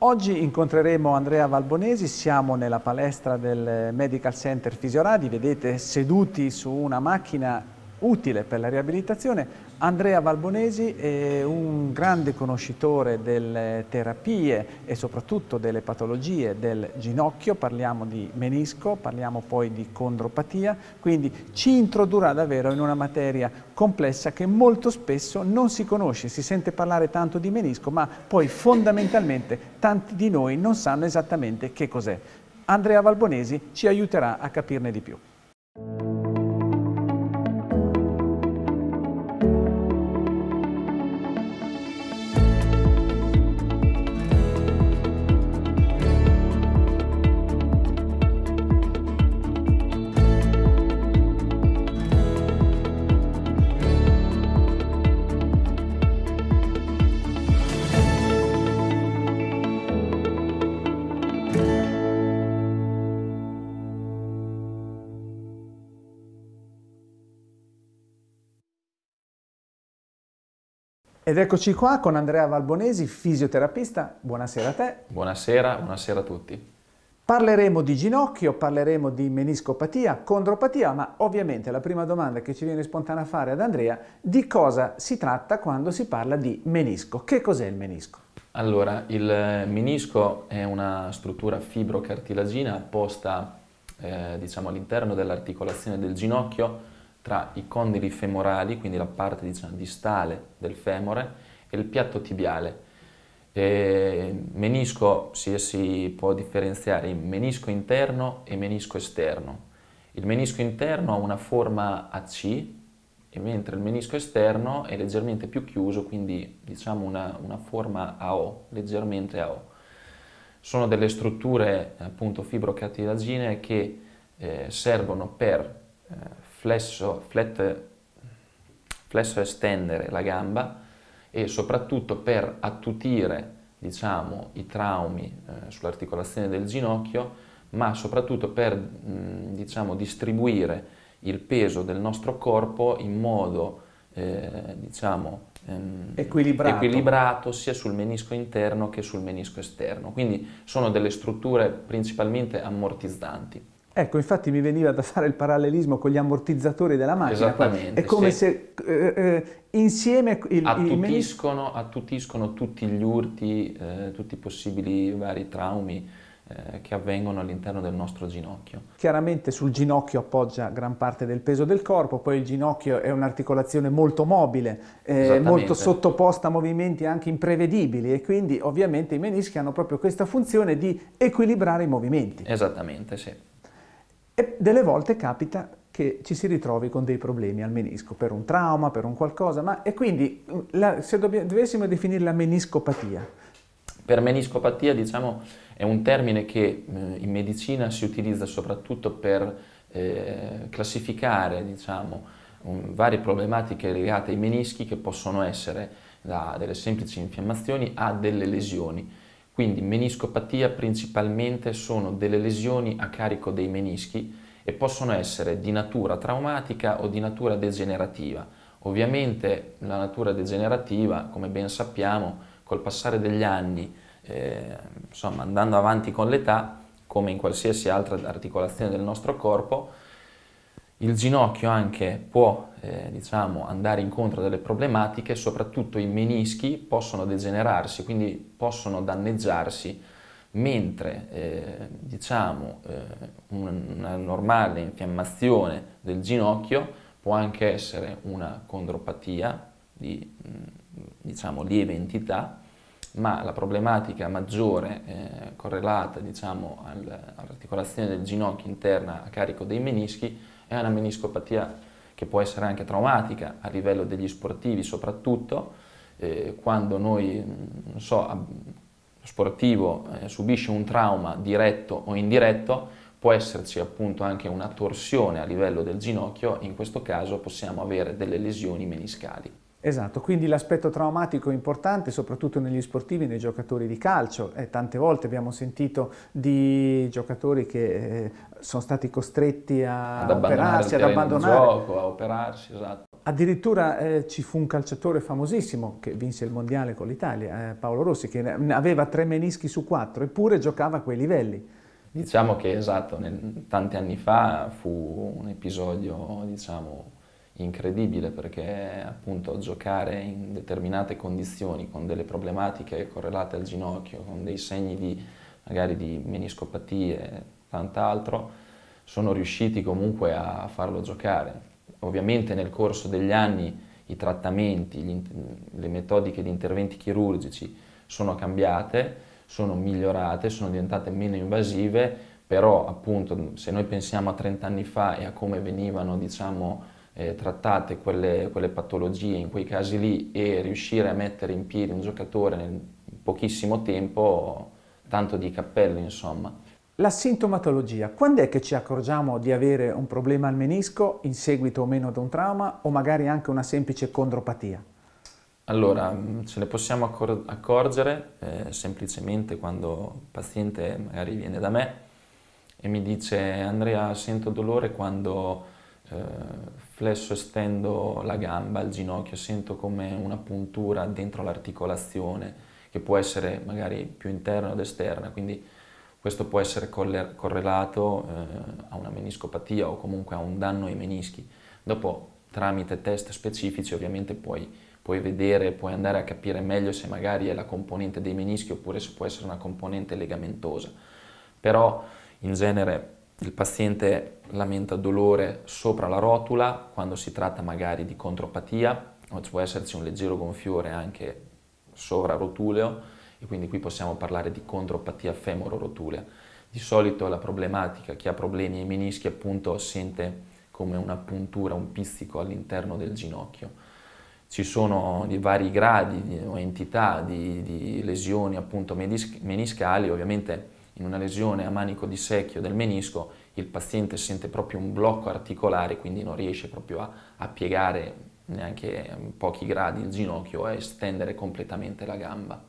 Oggi incontreremo Andrea Valbonesi, siamo nella palestra del Medical Center Fisioradi, vedete seduti su una macchina utile per la riabilitazione. Andrea Valbonesi è un grande conoscitore delle terapie e soprattutto delle patologie del ginocchio, parliamo di menisco, parliamo poi di condropatia, quindi ci introdurrà davvero in una materia complessa che molto spesso non si conosce, si sente parlare tanto di menisco, ma poi fondamentalmente tanti di noi non sanno esattamente che cos'è. Andrea Valbonesi ci aiuterà a capirne di più. Ed eccoci qua con Andrea Valbonesi, fisioterapista. Buonasera a te. Buonasera, buonasera a tutti. Parleremo di ginocchio, parleremo di meniscopatia, condropatia, ma ovviamente la prima domanda che ci viene spontanea a fare ad Andrea, di cosa si tratta quando si parla di menisco? Che cos'è il menisco? Allora, il menisco è una struttura fibrocartilagina posta eh, diciamo, all'interno dell'articolazione del ginocchio tra i condili femorali, quindi la parte diciamo, distale del femore, e il piatto tibiale. E menisco si, si può differenziare in menisco interno e menisco esterno. Il menisco interno ha una forma a C, mentre il menisco esterno è leggermente più chiuso, quindi diciamo una, una forma a O, leggermente a O. Sono delle strutture appunto fibrocartilagine che eh, servono per eh, flesso, flat, flesso estendere la gamba e soprattutto per attutire diciamo, i traumi eh, sull'articolazione del ginocchio, ma soprattutto per mh, diciamo, distribuire il peso del nostro corpo in modo eh, diciamo, ehm, equilibrato. equilibrato sia sul menisco interno che sul menisco esterno. Quindi sono delle strutture principalmente ammortizzanti. Ecco, infatti mi veniva da fare il parallelismo con gli ammortizzatori della macchina. Esattamente. È come sì. se eh, eh, insieme il, attutiscono, il attutiscono tutti gli urti, eh, tutti i possibili vari traumi eh, che avvengono all'interno del nostro ginocchio. Chiaramente sul ginocchio appoggia gran parte del peso del corpo, poi il ginocchio è un'articolazione molto mobile, eh, molto sottoposta a movimenti anche imprevedibili e quindi ovviamente i menischi hanno proprio questa funzione di equilibrare i movimenti. Esattamente, sì. E delle volte capita che ci si ritrovi con dei problemi al menisco, per un trauma, per un qualcosa, ma e quindi la, se dovessimo definire la meniscopatia? Per meniscopatia diciamo è un termine che eh, in medicina si utilizza soprattutto per eh, classificare diciamo, um, varie problematiche legate ai menischi che possono essere da delle semplici infiammazioni a delle lesioni. Quindi meniscopatia principalmente sono delle lesioni a carico dei menischi e possono essere di natura traumatica o di natura degenerativa. Ovviamente la natura degenerativa, come ben sappiamo, col passare degli anni, eh, insomma andando avanti con l'età, come in qualsiasi altra articolazione del nostro corpo, il ginocchio anche può eh, diciamo, andare incontro a delle problematiche, soprattutto i menischi possono degenerarsi, quindi possono danneggiarsi, mentre eh, diciamo, eh, una normale infiammazione del ginocchio può anche essere una condropatia di diciamo, lieve entità, ma la problematica maggiore eh, correlata diciamo, all'articolazione del ginocchio interna a carico dei menischi è una meniscopatia che può essere anche traumatica a livello degli sportivi soprattutto, eh, quando noi, non so, sportivo eh, subisce un trauma diretto o indiretto, può esserci appunto anche una torsione a livello del ginocchio, in questo caso possiamo avere delle lesioni meniscali. Esatto, quindi l'aspetto traumatico è importante soprattutto negli sportivi, nei giocatori di calcio. E tante volte abbiamo sentito di giocatori che eh, sono stati costretti a ad operarsi, ad abbandonare. gioco, a operarsi, esatto. Addirittura eh, ci fu un calciatore famosissimo che vinse il mondiale con l'Italia, eh, Paolo Rossi, che aveva tre menischi su quattro, eppure giocava a quei livelli. Diciamo che esatto, nel, tanti anni fa fu un episodio, diciamo, incredibile perché appunto giocare in determinate condizioni con delle problematiche correlate al ginocchio, con dei segni di magari di meniscopatie e tant'altro, sono riusciti comunque a farlo giocare. Ovviamente nel corso degli anni i trattamenti, gli, le metodiche di interventi chirurgici sono cambiate, sono migliorate, sono diventate meno invasive, però appunto se noi pensiamo a 30 anni fa e a come venivano diciamo eh, trattate quelle, quelle, patologie in quei casi lì e riuscire a mettere in piedi un giocatore in pochissimo tempo, tanto di cappello insomma. La sintomatologia, quando è che ci accorgiamo di avere un problema al menisco in seguito o meno ad un trauma o magari anche una semplice condropatia? Allora, mm, ce ne possiamo accor accorgere eh, semplicemente quando il paziente magari viene da me e mi dice Andrea sento dolore quando flesso estendo la gamba, il ginocchio, sento come una puntura dentro l'articolazione che può essere magari più interna o esterna, quindi questo può essere correlato eh, a una meniscopatia o comunque a un danno ai menischi. Dopo tramite test specifici ovviamente puoi, puoi vedere, puoi andare a capire meglio se magari è la componente dei menischi oppure se può essere una componente legamentosa. Però in genere il paziente lamenta dolore sopra la rotula quando si tratta magari di contropatia, o può esserci un leggero gonfiore anche sovrarotuleo e quindi qui possiamo parlare di contropatia femororotulea. Di solito la problematica, chi ha problemi ai menischi appunto sente come una puntura, un pizzico all'interno del ginocchio. Ci sono di vari gradi o entità di, di lesioni appunto meniscali, ovviamente in una lesione a manico di secchio del menisco il paziente sente proprio un blocco articolare, quindi non riesce proprio a, a piegare neanche pochi gradi il ginocchio e estendere completamente la gamba.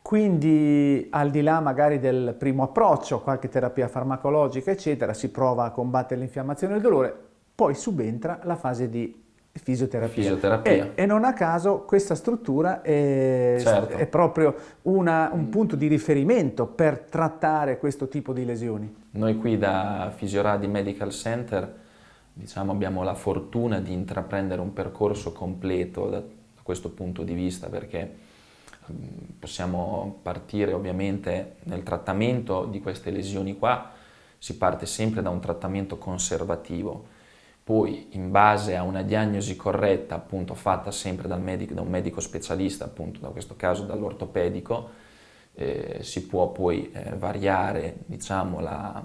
Quindi al di là magari del primo approccio, qualche terapia farmacologica eccetera, si prova a combattere l'infiammazione e il dolore, poi subentra la fase di fisioterapia. fisioterapia. E, e, non a caso questa struttura è, certo. è proprio una, un punto di riferimento per trattare questo tipo di lesioni. Noi qui da Fisioradi Medical Center diciamo, abbiamo la fortuna di intraprendere un percorso completo da, da questo punto di vista perché mm, possiamo partire ovviamente nel trattamento di queste lesioni qua, si parte sempre da un trattamento conservativo poi in base a una diagnosi corretta, appunto fatta sempre medico, da un medico specialista, appunto da questo caso dall'ortopedico, eh, si può poi eh, variare diciamo, la,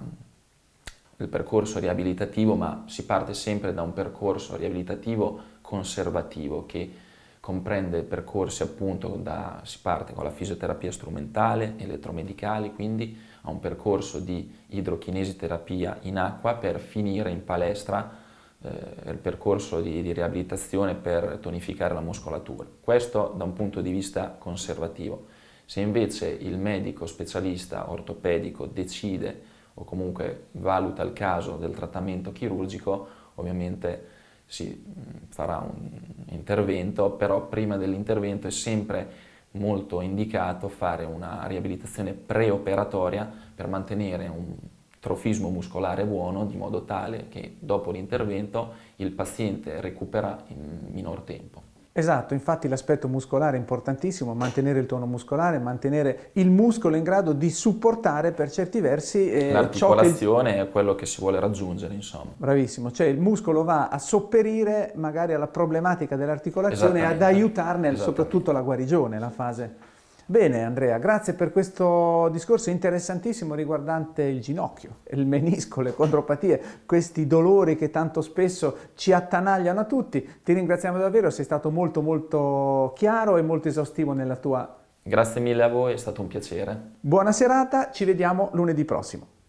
il percorso riabilitativo, ma si parte sempre da un percorso riabilitativo conservativo che comprende percorsi appunto da, si parte con la fisioterapia strumentale, elettromedicali, quindi a un percorso di idrochinesiterapia in acqua per finire in palestra eh, il percorso di, di, riabilitazione per tonificare la muscolatura. Questo da un punto di vista conservativo. Se invece il medico specialista ortopedico decide o comunque valuta il caso del trattamento chirurgico, ovviamente si mm, farà un intervento, però prima dell'intervento è sempre molto indicato fare una riabilitazione preoperatoria per mantenere un trofismo muscolare buono di modo tale che dopo l'intervento il paziente recupera in minor tempo. Esatto, infatti l'aspetto muscolare è importantissimo, mantenere il tono muscolare, mantenere il muscolo in grado di supportare per certi versi eh, l'articolazione che... è quello che si vuole raggiungere, insomma. Bravissimo, cioè il muscolo va a sopperire magari alla problematica dell'articolazione e ad aiutarne soprattutto la guarigione, la fase Bene Andrea, grazie per questo discorso interessantissimo riguardante il ginocchio, il menisco, le condropatie, questi dolori che tanto spesso ci attanagliano a tutti. Ti ringraziamo davvero, sei stato molto molto chiaro e molto esaustivo nella tua... Grazie mille a voi, è stato un piacere. Buona serata, ci vediamo lunedì prossimo.